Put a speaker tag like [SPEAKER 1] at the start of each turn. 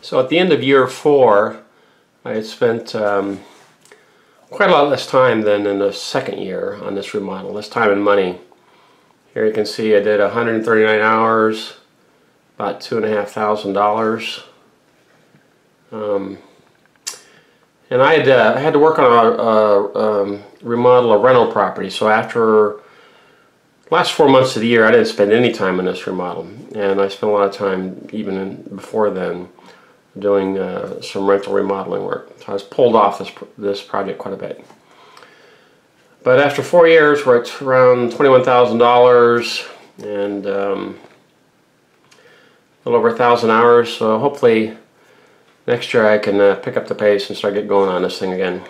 [SPEAKER 1] So at the end of year four, I had spent um, quite a lot less time than in the second year on this remodel, less time and money. Here you can see I did 139 hours, about two and a half thousand dollars. Um, and I had, uh, I had to work on a, a um, remodel a rental property. So after last four months of the year, I didn't spend any time on this remodel, and I spent a lot of time even in, before then doing uh, some rental remodeling work. So I was pulled off this this project quite a bit. But after four years, we're around twenty-one thousand dollars and um, a little over a thousand hours. So hopefully next year I can uh, pick up the pace and start getting going on this thing again.